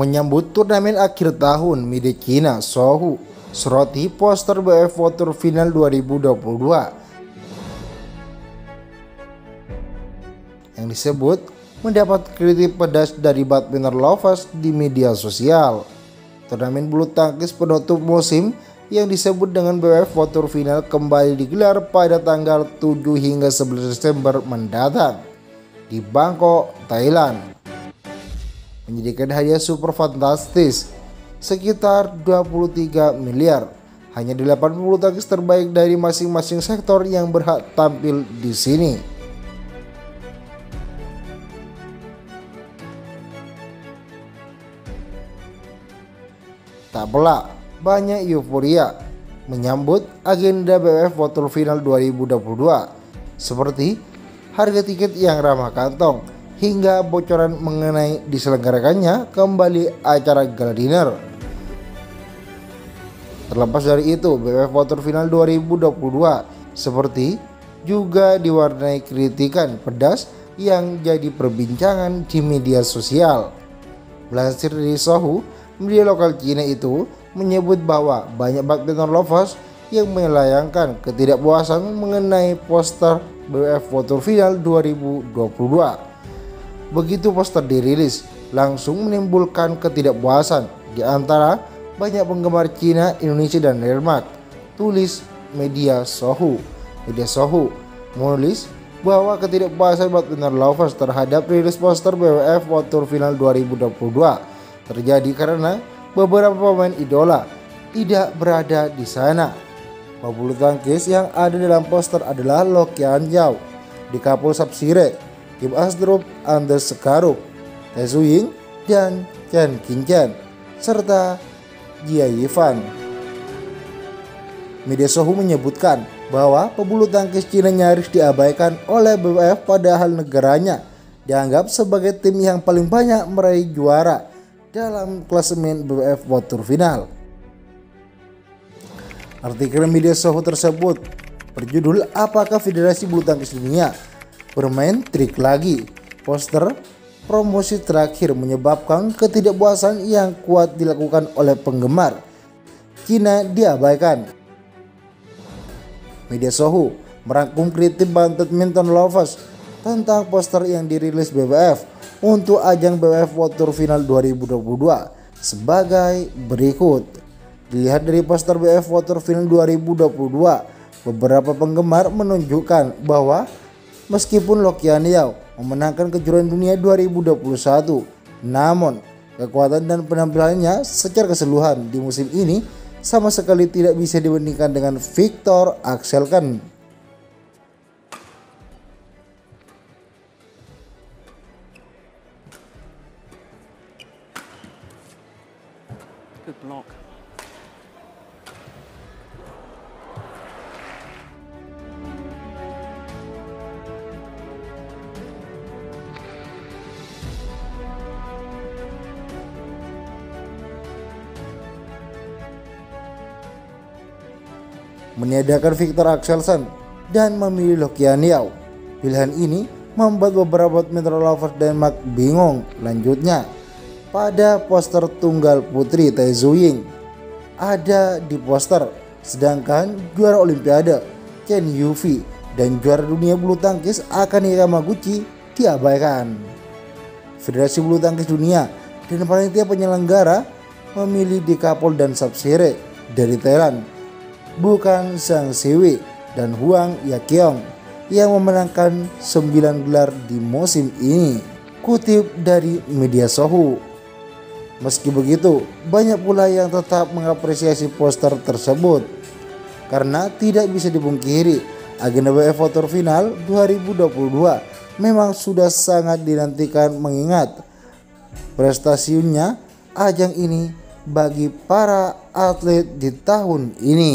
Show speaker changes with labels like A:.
A: Menyambut turnamen akhir tahun Mide Cina Sohu. Seroti poster BF Water Final 2022 yang disebut mendapat kritik pedas dari badminton lovers di media sosial. Turnamen bulu tangkis penutup musim yang disebut dengan BWF Water Final kembali digelar pada tanggal 7 hingga 11 Desember mendatang di Bangkok, Thailand menjadikan hadiah super fantastis sekitar 23 miliar hanya 80 bulu tangkis terbaik dari masing-masing sektor yang berhak tampil di sini. Tak pelak, banyak euforia menyambut agenda BWF Water Final 2022 seperti harga tiket yang ramah kantong, hingga bocoran mengenai diselenggarakannya kembali acara gala dinner. Terlepas dari itu, BWF Water Final 2022 seperti juga diwarnai kritikan pedas yang jadi perbincangan di media sosial. Melansir dari Sohu, media lokal Cina itu menyebut bahwa banyak badminton lovers yang melayangkan ketidakpuasan mengenai poster BWF Water Final 2022. Begitu poster dirilis, langsung menimbulkan ketidakpuasan di antara banyak penggemar Cina, Indonesia, dan Denmark. Tulis media Sohu. Media Sohu menulis bahwa ketidakpuasan badminton lovers terhadap rilis poster BWF World Tour Final 2022 terjadi karena beberapa pemain idola tidak berada di sana. Pebulu tangkis yang ada dalam poster adalah Lokian Yao, Dikapul Sapsire, Kim Asdrup, Anders Sekaruk, Ying, dan Chen Qingchen, serta Jia Yifan. Media Sohu menyebutkan bahwa pebulu tangkis Cina nyaris diabaikan oleh BWF padahal negaranya dianggap sebagai tim yang paling banyak meraih juara dalam klasemen BWF World Tour Final. Artikel media Sohu tersebut berjudul Apakah Federasi Bulu Tangkis Dunia bermain trik lagi. Poster promosi terakhir menyebabkan ketidakpuasan yang kuat dilakukan oleh penggemar. Cina diabaikan. Media Sohu merangkum kritik badminton lovers tentang poster yang dirilis BWF untuk ajang BWF World Tour Final 2022 sebagai berikut. Dilihat dari poster BWF World Tour Final 2022, beberapa penggemar menunjukkan bahwa Meskipun Lokian Yao memenangkan kejuaraan dunia 2021, namun kekuatan dan penampilannya secara keseluruhan di musim ini sama sekali tidak bisa dibandingkan dengan Victor Axelsen. Good block. Meniadakan Victor Axelsen dan memilih Lokian. Pilihan ini membuat beberapa badminton lovers Denmark bingung lanjutnya. Pada poster tunggal putri Tai Ying ada di poster, sedangkan juara olimpiade Chen Yufi dan juara dunia bulu tangkis Akane Yamaguchi diabaikan. Federasi Bulu Tangkis Dunia dan panitia penyelenggara memilih Dekapol dan Sapsire dari Thailand bukan Sang Siwi dan Huang Yakyong yang memenangkan 9 gelar di musim ini. Kutip dari media Sohu. Meski begitu, banyak pula yang tetap mengapresiasi poster tersebut. Karena tidak bisa dipungkiri, agenda WF Tour Final 2022 memang sudah sangat dinantikan mengingat prestasinya ajang ini bagi para atlet di tahun ini.